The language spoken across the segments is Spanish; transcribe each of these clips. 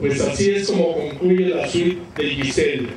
Pues así es como concluye la suite de Giselle.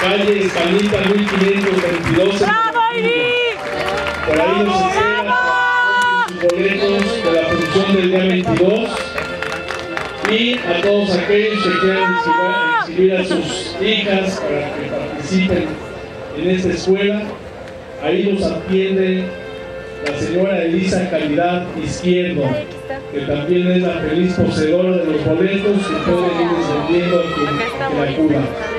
Calle Escalita 1522. ¡Bravo! Por ahí nos esperan sus boletos de la función del día 22 y a todos aquellos que quieran inscribir a sus hijas para que participen en esta escuela. Ahí los atiende la señora Elisa Calidad Izquierdo, que también es la feliz poseedora de los boletos que pueden ir descendiendo en la Cuba.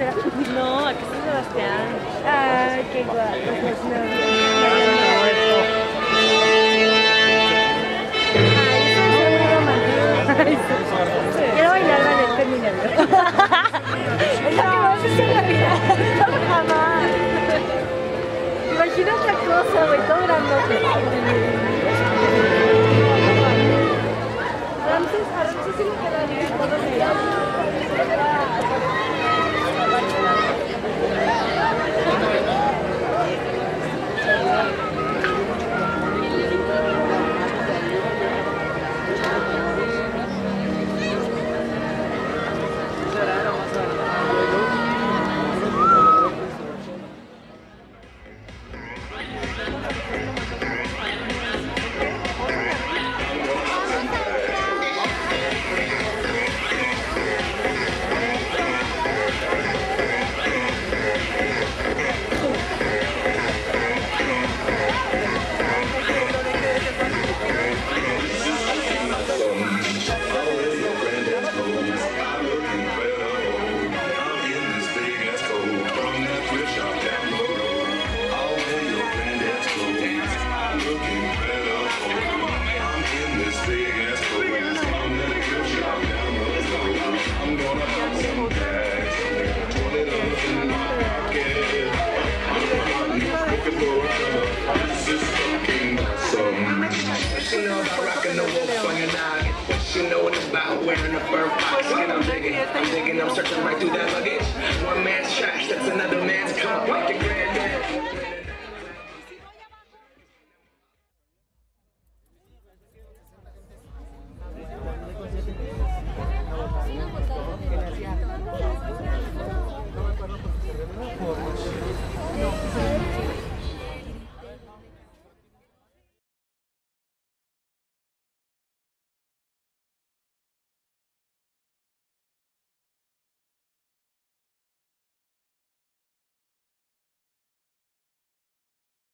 no aquí está Sebastián. Ay, qué guapo. Pues no. Quiero bailar ballet novio. Es lo que hace en la vida. Jamás. Imagina esta cosa, güey, todo grandote. Ramses.